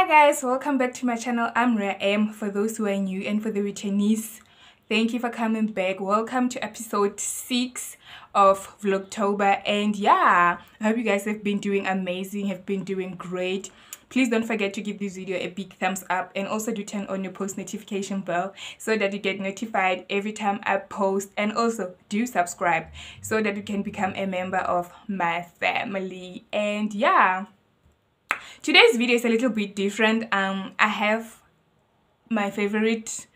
hi guys welcome back to my channel. I'm Reaah M for those who are new and for the returnees. Thank you for coming back. Welcome to episode 6 of vlogtober. And yeah i hope you guys have been doing amazing have been doing great. Please don't forget to give this video a big thumbs up and also do turn on your post notification bell so that you get notified every time i post. And also do subscribe so that you can become a member of my family. And yeah today's video is a little bit different. Um i have my favorite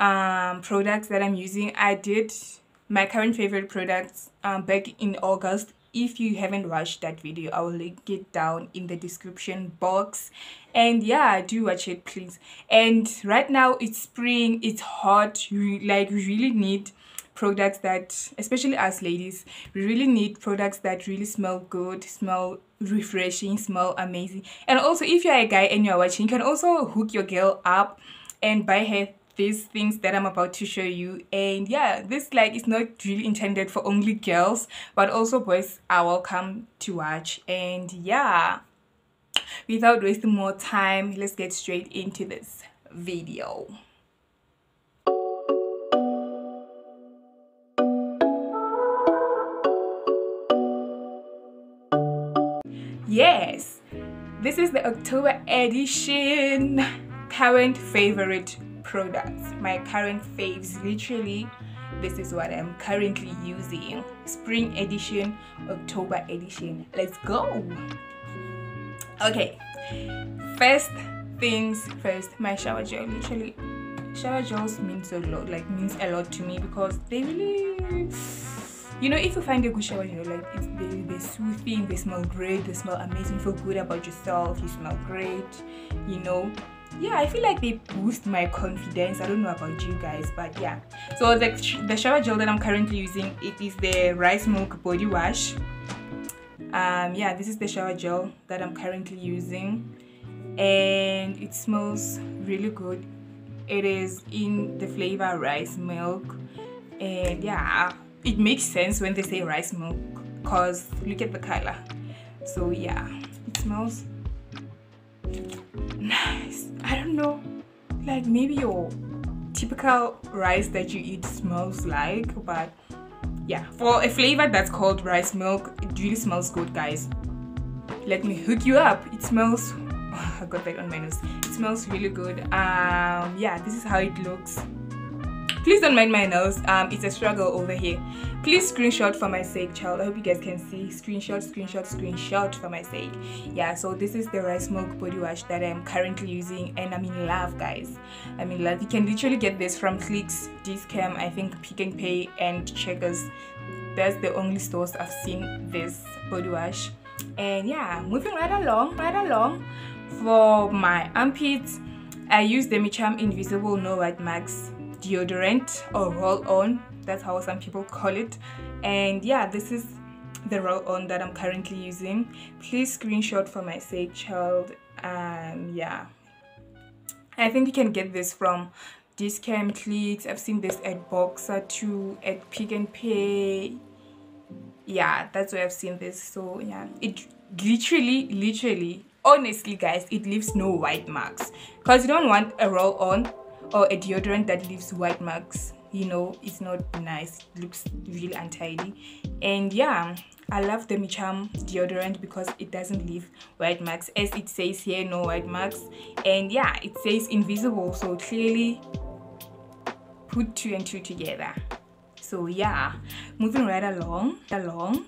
um products that i'm using. I did my current favorite products um back in august. If you haven't watched that video i will link it down in the description box. And yeah do watch it please. And right now it's spring it's hot. You like we really need products that especially us ladies we really need products that really smell good smell refreshing smell amazing. And also if you're a guy and you're watching you can also hook your girl up and buy her these things that i'm about to show you. And yeah this like is not really intended for only girls but also boys are welcome to watch. And yeah without wasting more time let's get straight into this video this is the october edition. Current favorite products. My current faves literally this is what i'm currently using. Spring edition october edition. Let's go. Okay. First things first my shower gel. Literally shower gels mean so lot like means a lot to me because they really you know if you find a good shower you know, like it's they, they're soothing they smell great they smell amazing feel good about yourself you smell great you know. Yeah i feel like they boost my confidence. I don't know about you guys but yeah. So the, the shower gel that i'm currently using it is the rice milk body wash. Um yeah this is the shower gel that i'm currently using. And it smells really good. It is in the flavor rice milk. And yeah it makes sense when they say rice milk because look at the color. So yeah it smells nice. I don't know. Like maybe your typical rice that you eat smells like but yeah. For a flavor that's called rice milk it really smells good guys. Let me hook you up. It smells oh, i got that on my nose. It smells really good. Um yeah this is how it looks please don't mind my nails. Um it's a struggle over here. Please screenshot for my sake child. I hope you guys can see. Screenshot screenshot screenshot for my sake. Yeah so this is the rice milk body wash that i'm currently using and i'm in love guys. I'm in love. You can literally get this from clicks Dischem i think pick and pay and checkers. That's the only stores i've seen this body wash. And yeah moving right along right along. For my armpits i use the Mitchum invisible no white marks deodorant or roll on that's how some people call it. And yeah this is the roll on that i'm currently using. Please screenshot for my sake child um yeah. I think you can get this from discount clicks i've seen this at boxer too at pick and pay. Yeah that's where i've seen this so yeah. It literally literally honestly guys it leaves no white marks. Because you don't want a roll on or a deodorant that leaves white marks you know it's not nice it looks really untidy. And yeah i love the Mitchum deodorant because it doesn't leave white marks as it says here no white marks. And yeah it says invisible so clearly put two and two together. So yeah moving right along along.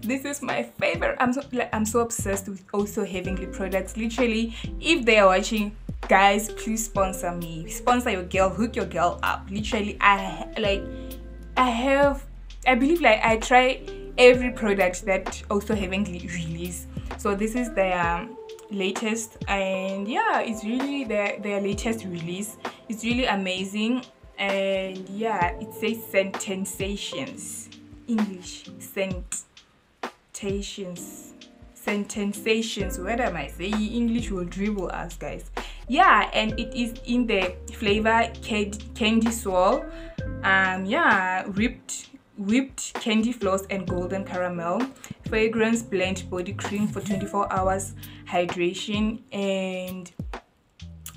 This is my favorite i'm so like i'm so obsessed with also heavenly products. Literally if they are watching guys please sponsor me. Sponsor your girl hook your girl up. Literally i like i have i believe like i try every product that also heavenly release so this is their latest and yeah it's really their their latest release. It's really amazing and yeah it says sentensations english sentensations sentensations what am i saying? English will dribble us guys yeah and it is in the flavor candy swirl um yeah ripped whipped candy floss and golden caramel. Fragrance blend body cream for 24 hours hydration and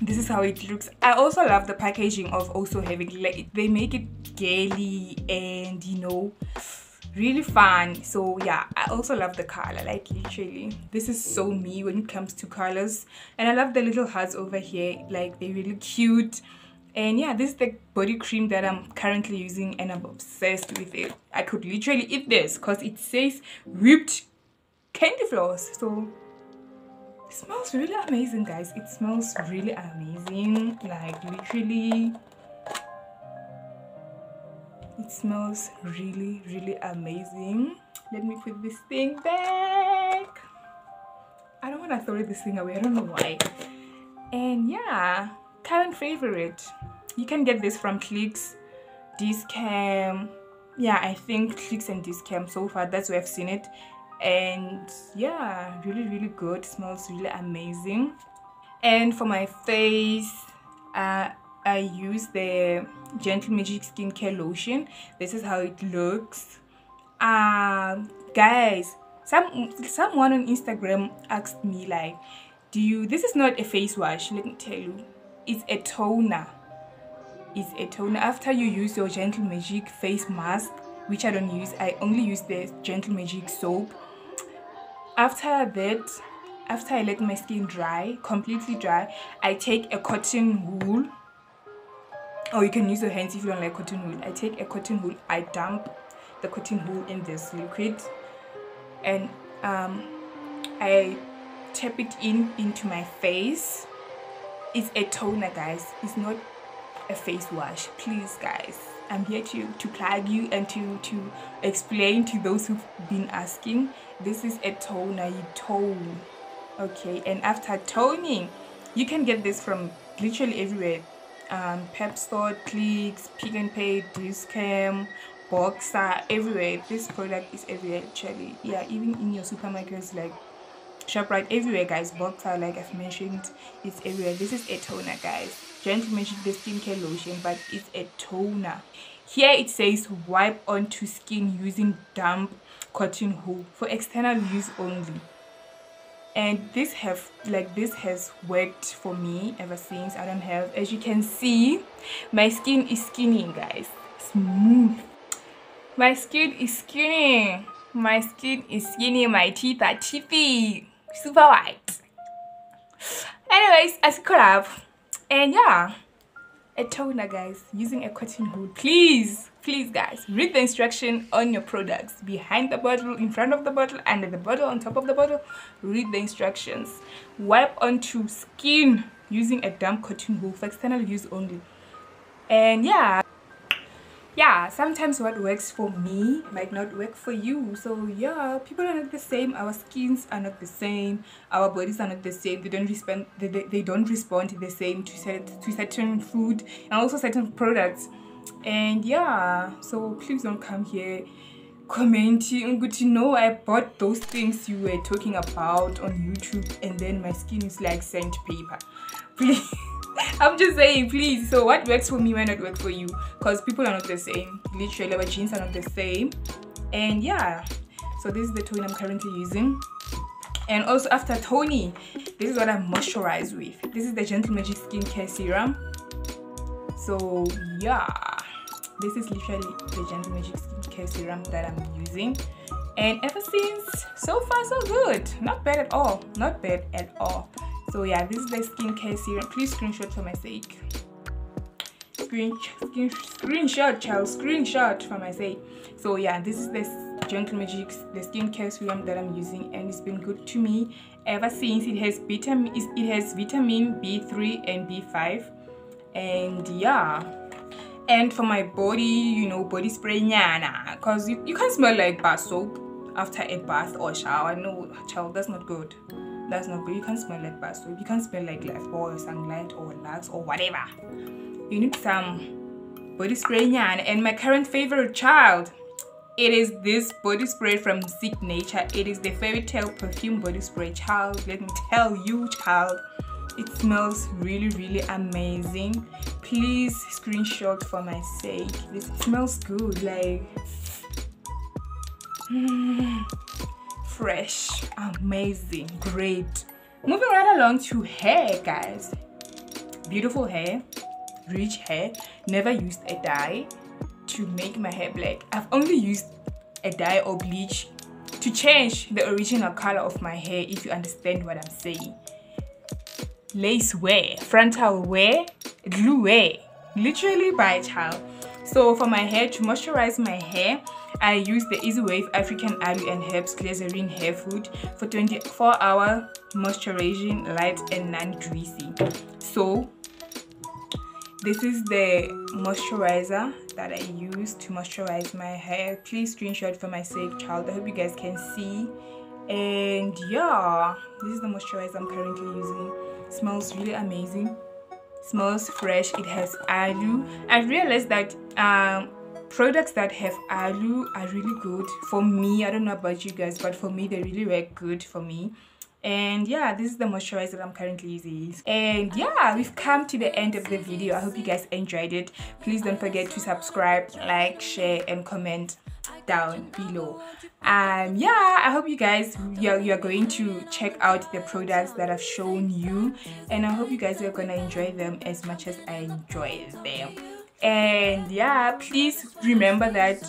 this is how it looks. I also love the packaging of also having like they make it gaily and you know really fun. So yeah i also love the color like literally. This is so me when it comes to colors. And i love the little hearts over here like they're really cute. And yeah this is the body cream that i'm currently using and i'm obsessed with it. I could literally eat this because it says whipped candy floss. So it smells really amazing guys. It smells really amazing. Like literally it smells really really amazing. Let me put this thing back. I don't want to throw this thing away i don't know why. And yeah current favorite. You can get this from clicks Dischem. Yeah i think clicks and Dischem so far that's where i've seen it. And yeah really really good smells really amazing. And for my face uh, I use the Gentle Magic skincare lotion. This is how it looks. Um, guys, some someone on Instagram asked me like, "Do you? This is not a face wash. Let me tell you, it's a toner. It's a toner. After you use your Gentle Magic face mask, which I don't use, I only use the Gentle Magic soap. After that." After I let my skin dry, completely dry, I take a cotton wool or you can use your hands if you don't like cotton wool. I take a cotton wool i dump the cotton wool in this liquid and um, i tap it in into my face. It's a toner guys. It's not a face wash. Please guys i'm here to to plug you and to to explain to those who've been asking. This is a toner you tone. Okay and after toning you can get this from literally everywhere um, Pep Store, Clicks, Pick and Pay, Dischem, Boxer, everywhere. This product is everywhere actually. Yeah, even in your supermarkets like ShopRite, everywhere guys. Boxer, like I've mentioned, it's everywhere. This is a toner guys. Gentle mentioned the skincare lotion, but it's a toner. Here it says wipe onto skin using damp cotton wool for external use only and this have like this has worked for me ever since. I don't have as you can see my skin is skinny guys. Smooth. My skin is skinny. My skin is skinny. My teeth are chippy super white. Anyways a collab and yeah a toner guys using a cotton wool. Please please guys read the instruction on your products. Behind the bottle in front of the bottle under the bottle on top of the bottle read the instructions. Wipe onto skin using a damp cotton wool for external use only. And yeah yeah sometimes what works for me might not work for you. So yeah people are not the same. Our skins are not the same. Our bodies are not the same. They don't respond they, they, they don't respond the same to, set, to certain food and also certain products. And yeah so please don't come here commenting good to know i bought those things you were talking about on youtube and then my skin is like sandpaper. Please i'm just saying please. So what works for me might not work for you. Because people are not the same. Literally our jeans are not the same. And yeah. So this is the tone i'm currently using. And also after toning this is what i moisturize with. This is the gentle magic skincare serum. So yeah. This is literally the gentle magic skincare serum that i'm using. And ever since so far so good. Not bad at all. Not bad at all so yeah this is the skincare serum. Please screenshot for my sake. Screen, screen screenshot child screenshot for my sake. So yeah this is the gentle magic the skincare serum that i'm using and it's been good to me ever since. It has vitamin it has vitamin b3 and b5 and yeah. And for my body you know body spray nyana because you, you can smell like bath soap after a bath or shower. No child that's not good that's not good. You can't smell like bar soap you can't smell like life or oh, sunlight or lux or whatever. You need some body spray nyana and my current favorite child it is this body spray from signature it is the fairy tale perfume body spray child. Let me tell you child it smells really really amazing. Please screenshot for my sake. This smells good like mm. Fresh amazing great. Moving right along to hair guys. Beautiful hair rich hair. Never used a dye to make my hair black. I've only used a dye or bleach to change the original color of my hair if you understand what i'm saying. Lace wear frontal wear glue wear literally by child so for my hair to moisturize my hair I use the Easy Wave African Aloe and Herbs Glycerin Hair Food for 24 hour moisturizing, light and non-greasy. So this is the moisturizer that I use to moisturize my hair. Please screenshot for my sake, child. I hope you guys can see. And yeah, this is the moisturizer I'm currently using. It smells really amazing. Smells fresh. It has aloe. I realized that um products that have aloe are really good for me. I don't know about you guys but for me they really work good for me. And yeah this is the moisturizer that i'm currently using. And yeah we've come to the end of the video. I hope you guys enjoyed it. Please don't forget to subscribe like share and comment down below. Um yeah i hope you guys you're, you're going to check out the products that i've shown you. And i hope you guys are gonna enjoy them as much as i enjoy them and yeah please remember that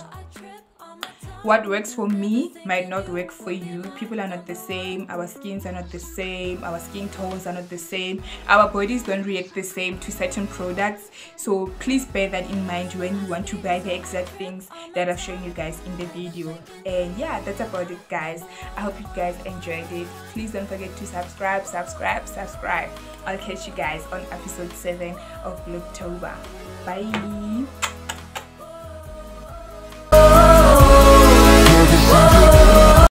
what works for me might not work for you. People are not the same. Our skins are not the same. Our skin tones are not the same. Our bodies don't react the same to certain products. So please bear that in mind when you want to buy the exact things that i've shown you guys in the video. And yeah that's about it guys. I hope you guys enjoyed it. Please don't forget to subscribe subscribe subscribe. I'll catch you guys on episode 7 of Vlogtober 拜。